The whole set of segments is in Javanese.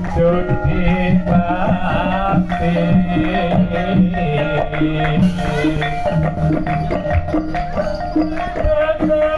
Thank you.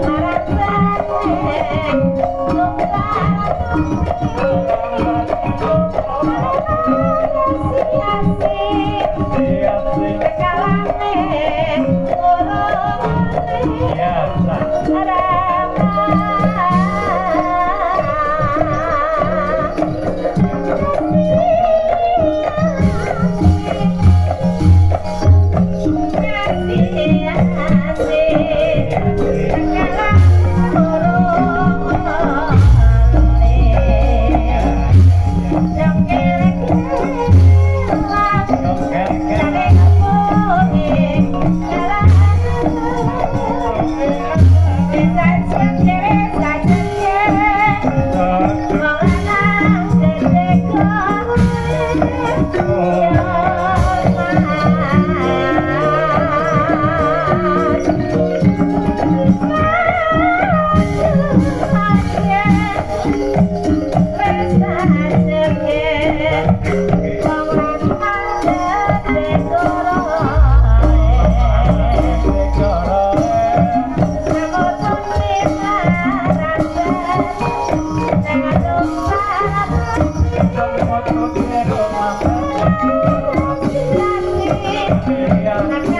Yeah. Nigeria.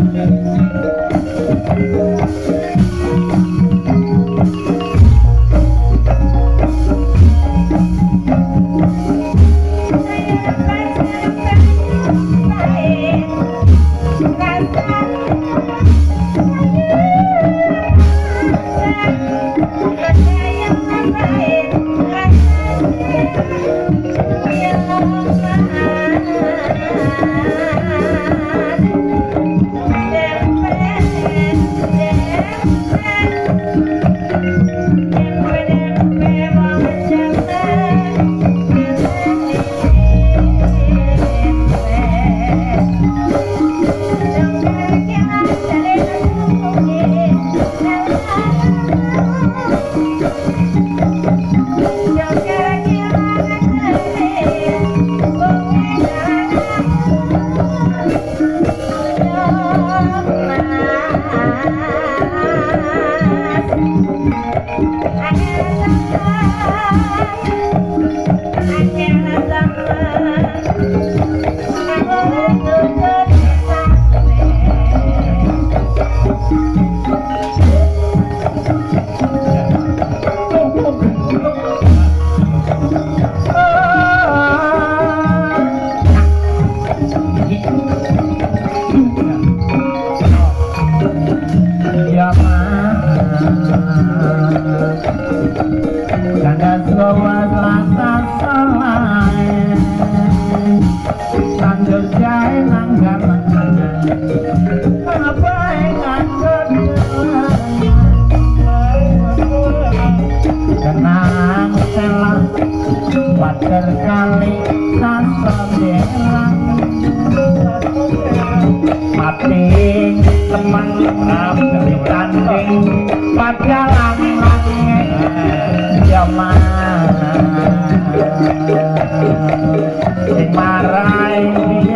Música Yama Marai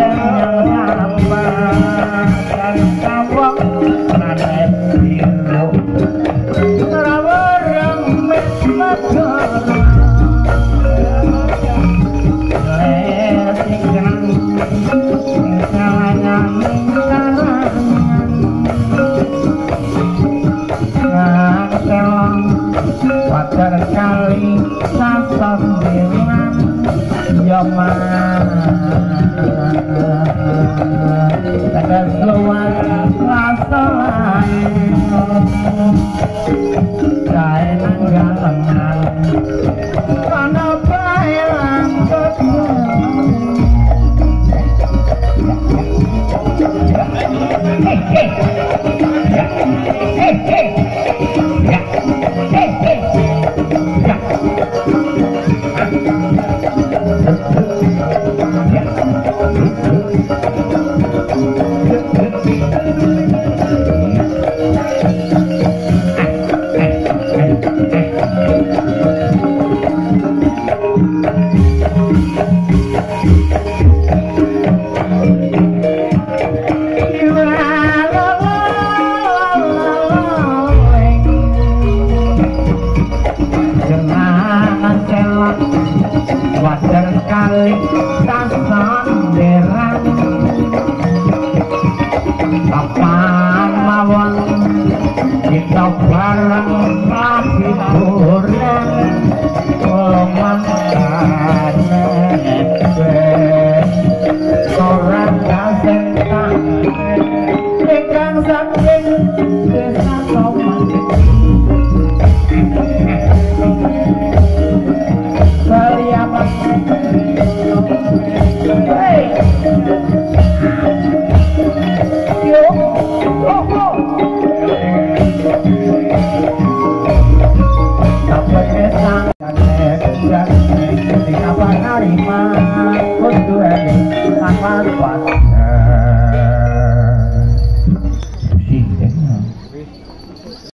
Tangan derang Bapak